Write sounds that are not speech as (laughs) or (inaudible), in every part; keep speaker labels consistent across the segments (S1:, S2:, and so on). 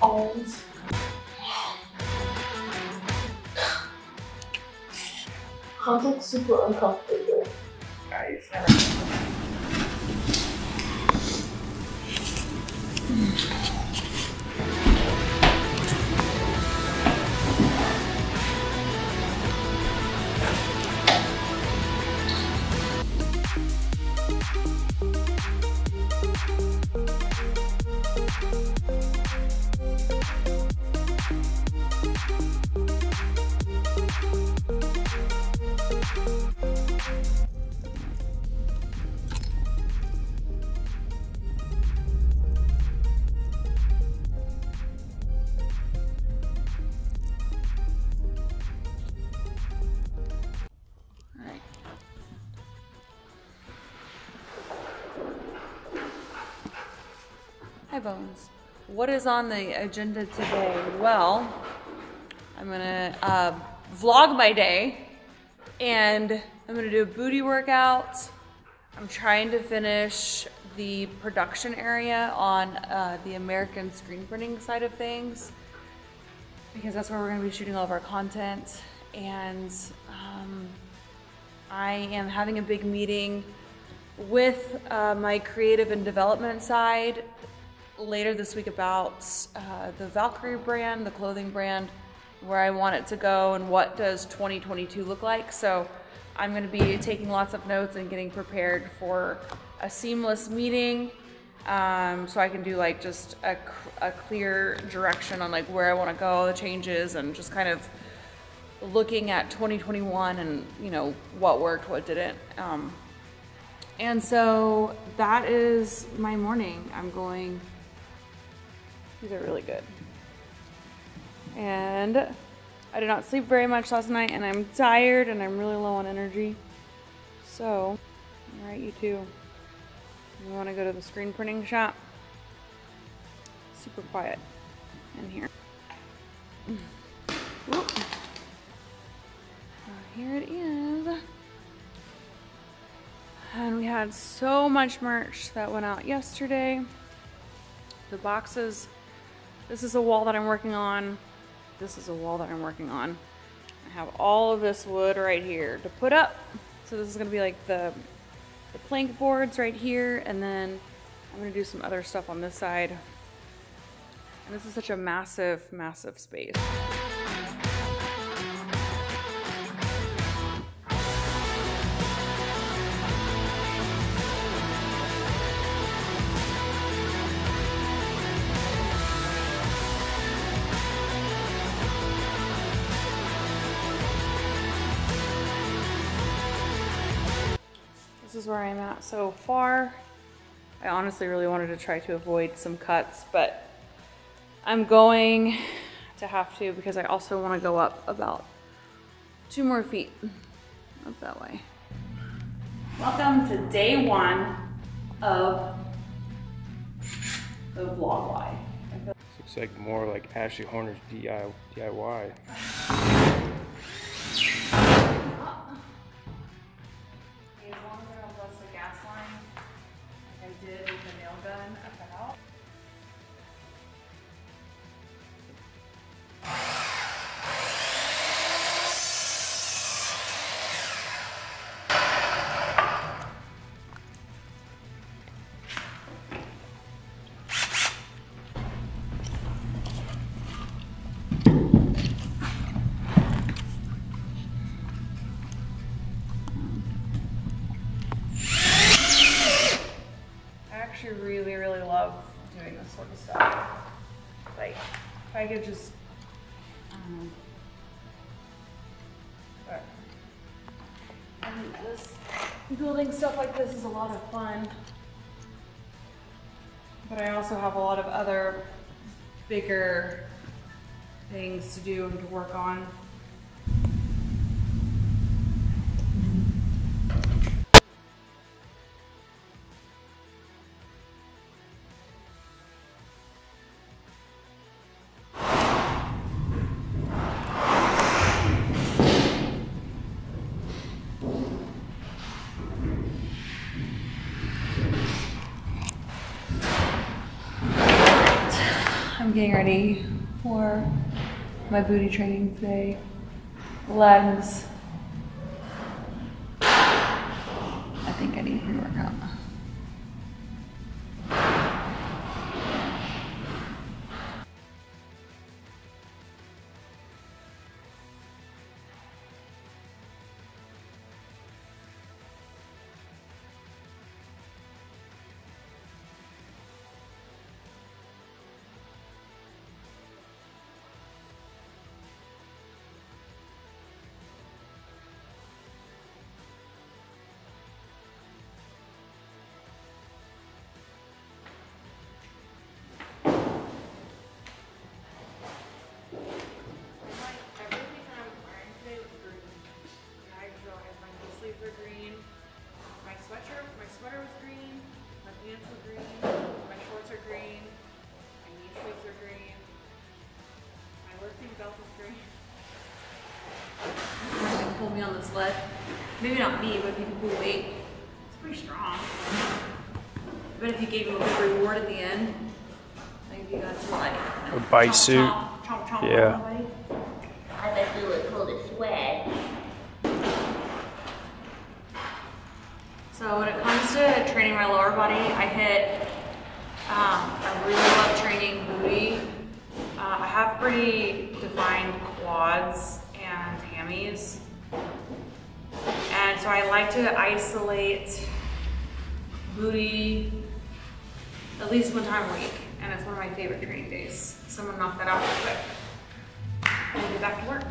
S1: Bones. (sighs) Contact super uncomfortable.
S2: Bones. What is on the agenda today? Well, I'm gonna uh, vlog my day and I'm gonna do a booty workout. I'm trying to finish the production area on uh, the American screen printing side of things because that's where we're gonna be shooting all of our content. And um, I am having a big meeting with uh, my creative and development side later this week about uh, the Valkyrie brand, the clothing brand, where I want it to go and what does 2022 look like. So I'm going to be taking lots of notes and getting prepared for a seamless meeting um, so I can do like just a clear direction on like where I want to go, the changes, and just kind of looking at 2021 and you know what worked, what didn't. Um, and so that is my morning. I'm going. These are really good. And I did not sleep very much last night, and I'm tired and I'm really low on energy. So, all right, you two. You want to go to the screen printing shop? Super quiet in here. (clears throat) Uh, here it is. And we had so much merch that went out yesterday. The boxes. This is a wall that I'm working on. This is a wall that I'm working on. I have all of this wood right here to put up. So this is gonna be like the, the plank boards right here, and then I'm gonna do some other stuff on this side. And this is such a massive, massive space. This is where I'm at so far. I honestly really wanted to try to avoid some cuts, but I'm going to have to because I also want to go up about two more feet up that way. Welcome to day one of the vlog life.
S3: Looks like more like Ashley Horner's DIY.
S2: Building stuff like this is a lot of fun. But I also have a lot of other bigger things to do and to work on. Getting ready for my booty training today. Legs. I think I need a pre-workout. Everything They pulled me on the sled. Maybe not me, but people who weight. It's pretty strong. But if you gave you a big reward at the end, maybe you got to like
S3: A bite
S2: chomp,
S3: suit.
S2: chomp, chomp, chomp
S3: Yeah.
S2: somebody.
S4: I bet you would pull the swag.
S2: So when it comes to training my lower body, I hit. Um, I really love training booty. Uh, I have pretty defined quads and hammies, and so I like to isolate booty at least one time a week, and it's one of my favorite training days. Someone knock that out real quick. We'll get back to work.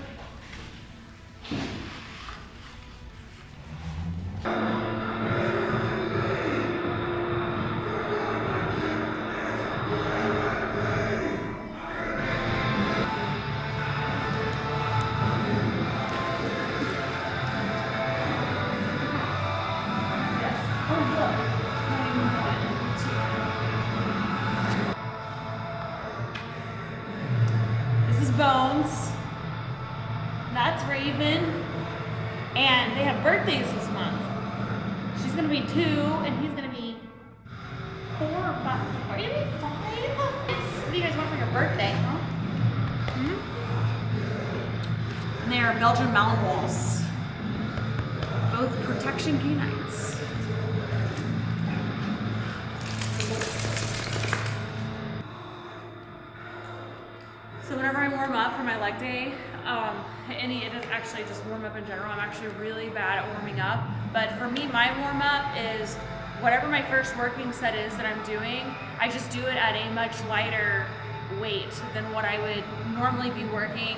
S2: Belgian Malinois. Both protection canines. So whenever I warm up for my leg day, um, any it is actually just warm up in general. I'm actually really bad at warming up. But for me, my warm up is whatever my first working set is that I'm doing. I just do it at a much lighter weight than what I would normally be working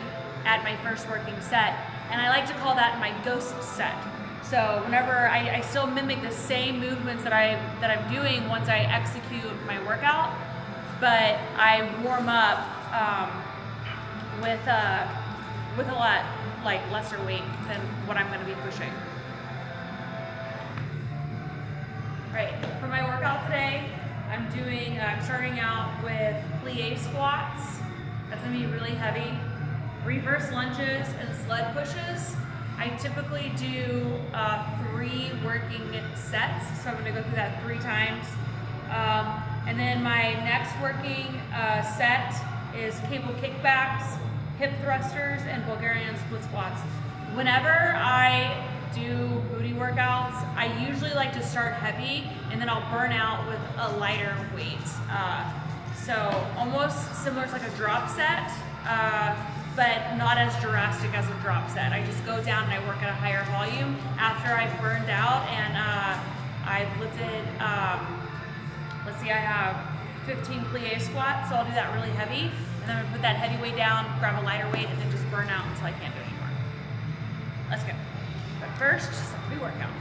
S2: at my first working set, and I like to call that my ghost set. So whenever I, I still mimic the same movements that I that I'm doing once I execute my workout, but I warm up um, with uh, with a lot like lesser weight than what I'm going to be pushing. Right for my workout today, I'm doing. I'm starting out with plie squats. That's going to be really heavy. Reverse lunges and sled pushes. I typically do uh, three working sets, so I'm to go through that three times. Um, and then my next working uh, set is cable kickbacks, hip thrusters, and Bulgarian split squats. Whenever I do booty workouts, I usually like to start heavy and then I'll burn out with a lighter weight. Uh, so almost similar to like a drop set, uh, but not as drastic as a drop set. I just go down and I work at a higher volume after I've burned out and uh, I've lifted, um, let's see, I have 15 plie squats, so I'll do that really heavy. And then I'm gonna put that heavy weight down, grab a lighter weight, and then just burn out until I can't do anymore. Let's go. But first, some pre-workout.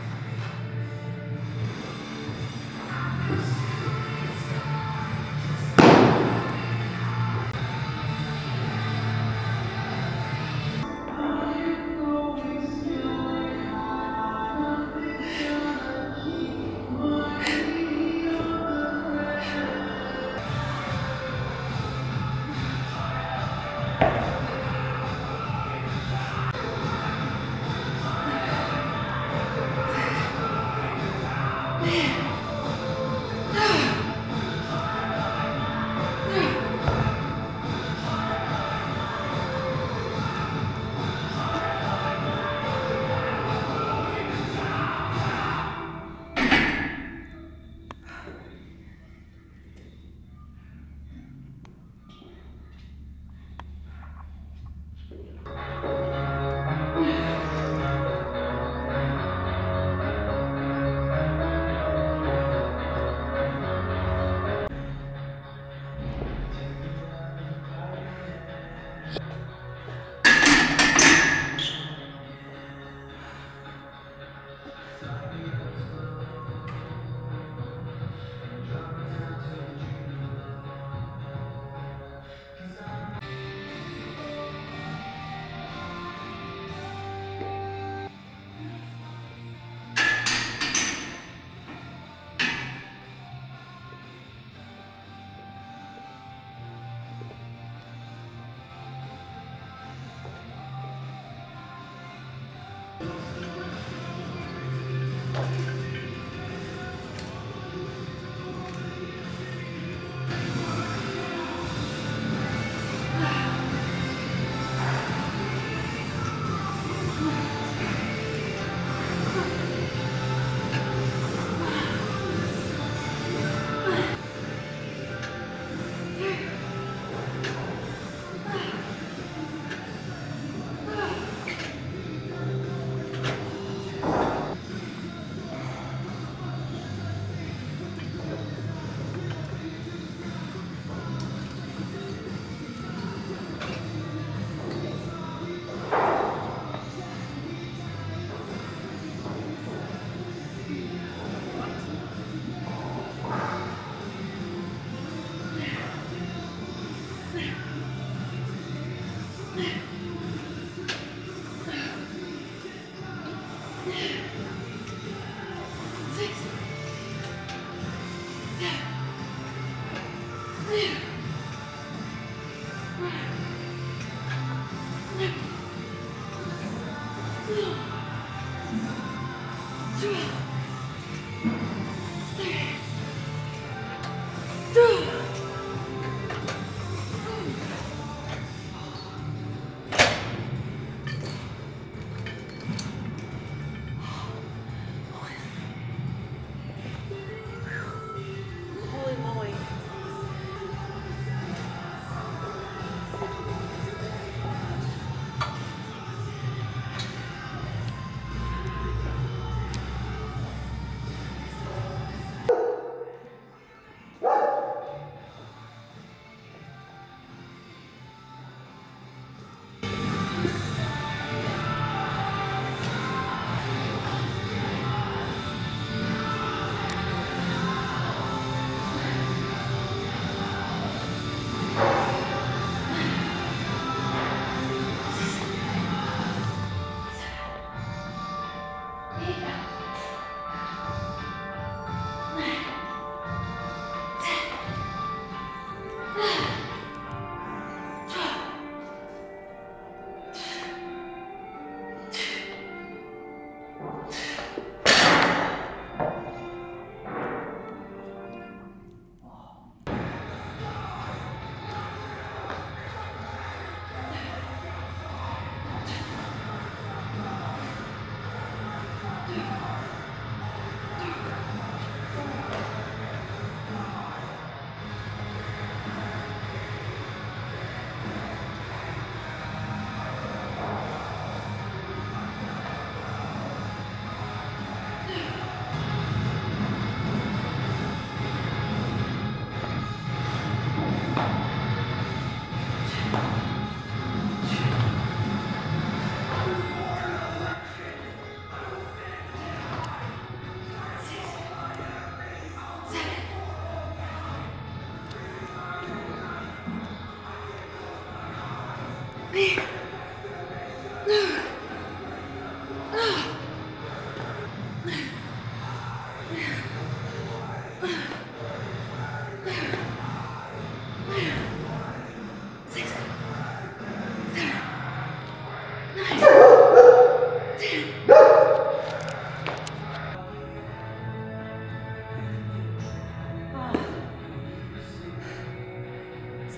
S2: Three.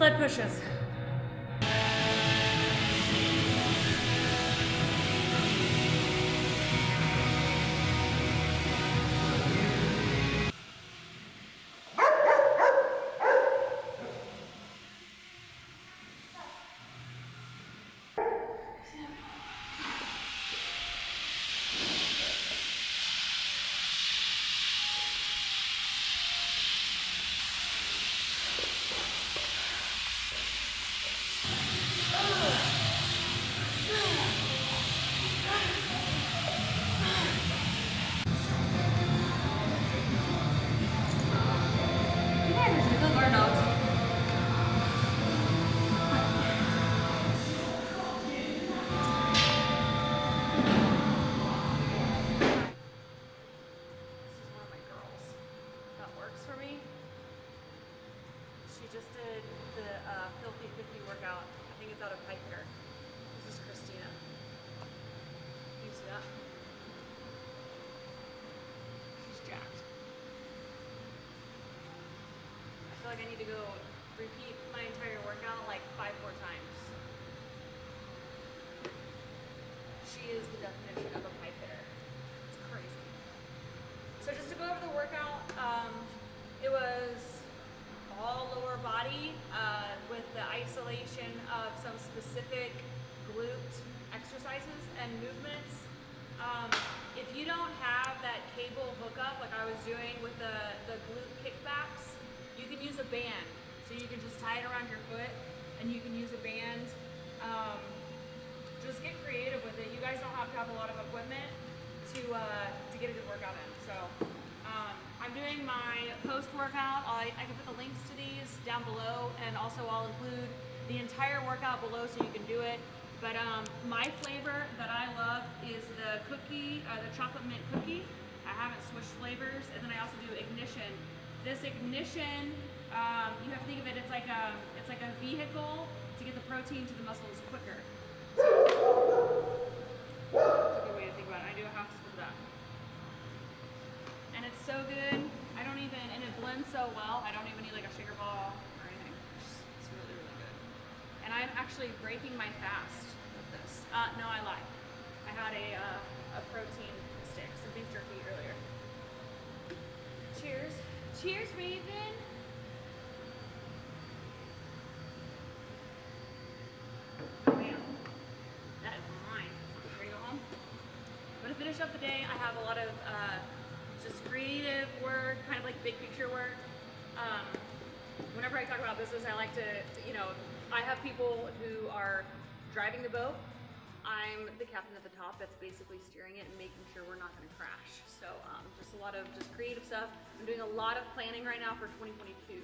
S2: Sled pushes. I need to go repeat my entire workout like five more times. She is the definition of a pipe hitter. It's crazy. So just to go over the workout, um, it was all lower body uh, with the isolation of some specific glute exercises and movements. Um, if you don't have that cable hookup like I was doing with the, the glute can use a band. So you can just tie it around your foot and you can use a band. Um, just get creative with it. You guys don't have to have a lot of equipment to uh, to get a good workout in. So um, I'm doing my post workout. I, I can put the links to these down below, and also I'll include the entire workout below so you can do it. But um, my flavor that I love is the cookie, uh, the chocolate mint cookie. I haven't switched flavors, and then I also do ignition. This ignition, um, you have to think of it. It's like a, it's like a vehicle to get the protein to the muscles quicker. So, that's a good way to think about it. I do a half scoop of that, and it's so good. I don't even, and it blends so well. I don't even need like a shaker ball or anything. It's, just, it's really, really good. And I'm actually breaking my fast with this. Uh, no, I lied. I had a, uh, a protein stick, some beef jerky earlier. Cheers. Cheers, Raven. Oh, man. That is mine. Ready to go home? I'm gonna finish up the day. I have a lot of uh, just creative work, kind of like big picture work. Um, whenever I talk about business, I like to, to, you know, I have people who are driving the boat. I'm the captain at the top that's basically steering it and making sure we're not going to crash. So um, just a lot of just creative stuff. I'm doing a lot of planning right now for 2022,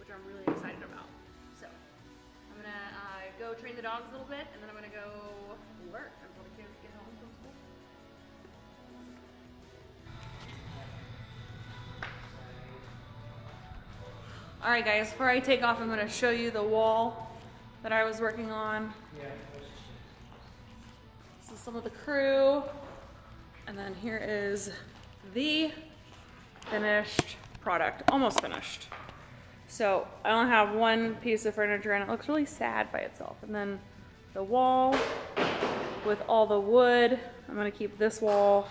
S2: which I'm really excited about. So I'm gonna uh, go train the dogs a little bit, and then I'm gonna go work until the kids All right, guys, before I take off, I'm to show you the wall that I was working on. Yeah. This is some of the crew. And then here is the finished product, almost finished. So I only have one piece of furniture and it looks really sad by itself. And then the wall with all the wood, I'm gonna keep this wall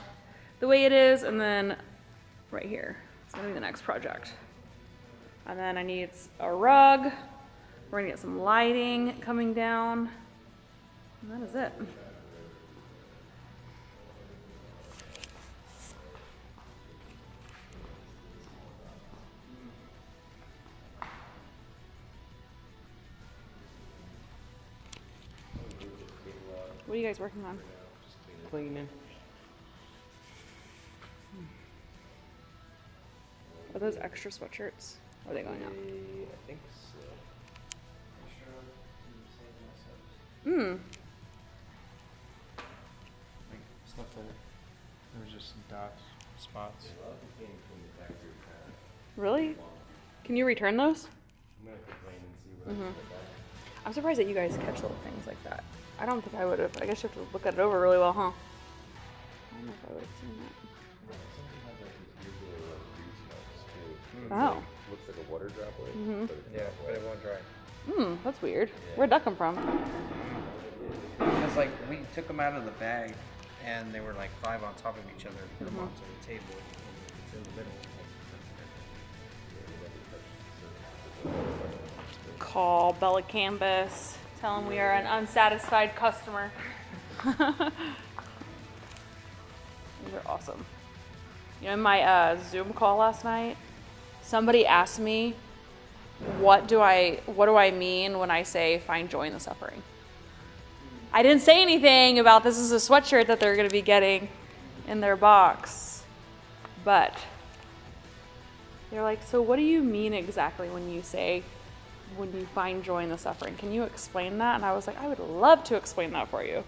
S2: the way it is and then right here, it's gonna be the next project. And then I need a rug. We're gonna get some lighting coming down. And that is it. What are you guys working on?
S3: Cleaning.
S2: Are those extra sweatshirts? Or are they going out?
S3: I think so.
S2: Hmm.
S3: Like stuff that there was just some dots, spots.
S2: Really? Can you return those?
S3: I'm gonna complain and see what
S2: Mhm.
S3: I can get
S2: I'm surprised that you guys catch little things like that. I don't think I would have. I guess you have to look at it over really well, huh? I don't know if I would have seen that. Oh.
S5: Looks like a water droplet.
S2: Mhm.
S5: but
S3: Yeah,
S5: not
S3: but it won't dry.
S2: Hmm, that's weird. Where'd that come from?
S3: It's like we took them out of the bag, and they were like five on top of each other. Put them onto the table. It's in the middle.
S2: Call Bella Canvas. Tell them we are an unsatisfied customer. (laughs) These are awesome. You know, in my uh, Zoom call last night, somebody asked me, "What do I what do I mean when I say find joy in the suffering?" I didn't say anything about this is a sweatshirt that they're going to be getting in their box, but they're like, "So what do you mean exactly when you say when you find joy in the suffering? Can you explain that?" And I was like, "I would love to explain that for you."